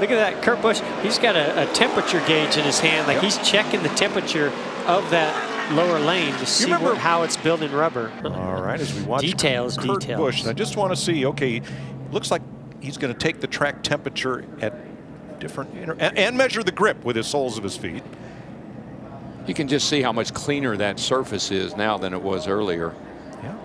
Look at that, Kurt Busch. He's got a, a temperature gauge in his hand, like Yep. he's checking the temperature of that lower lane to see what, how it's building rubber. All right, as we watch Details, Kurt details. Busch, I just want to see. Okay, looks like he's going to take the track temperature at different and, and measure the grip with the soles of his feet. You can just see how much cleaner that surface is now than it was earlier. Yeah.